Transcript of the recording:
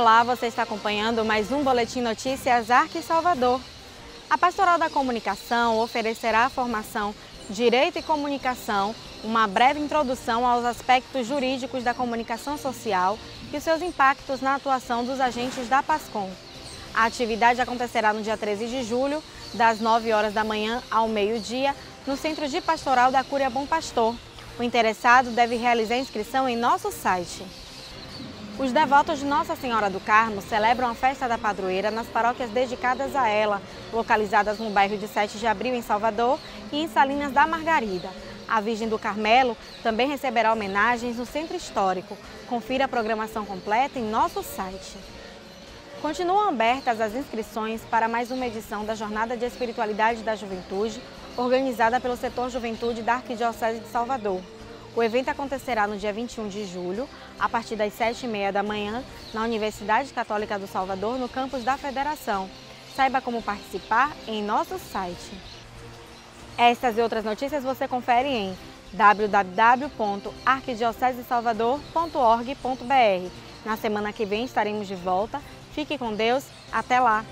Olá, você está acompanhando mais um Boletim Notícias Arque Salvador. A Pastoral da Comunicação oferecerá a formação Direito e Comunicação, uma breve introdução aos aspectos jurídicos da comunicação social e seus impactos na atuação dos agentes da PASCOM. A atividade acontecerá no dia 13 de julho, das 9 horas da manhã ao meio-dia, no Centro de Pastoral da Cúria Bom Pastor. O interessado deve realizar a inscrição em nosso site. Os devotos de Nossa Senhora do Carmo celebram a festa da padroeira nas paróquias dedicadas a ela, localizadas no bairro de 7 de Abril, em Salvador, e em Salinas da Margarida. A Virgem do Carmelo também receberá homenagens no Centro Histórico. Confira a programação completa em nosso site. Continuam abertas as inscrições para mais uma edição da Jornada de Espiritualidade da Juventude, organizada pelo setor Juventude da Arquidiocese de Salvador. O evento acontecerá no dia 21 de julho, a partir das 7h30 da manhã, na Universidade Católica do Salvador, no campus da Federação. Saiba como participar em nosso site. Estas e outras notícias você confere em www.arquidiocesesalvador.org.br. Na semana que vem estaremos de volta. Fique com Deus. Até lá!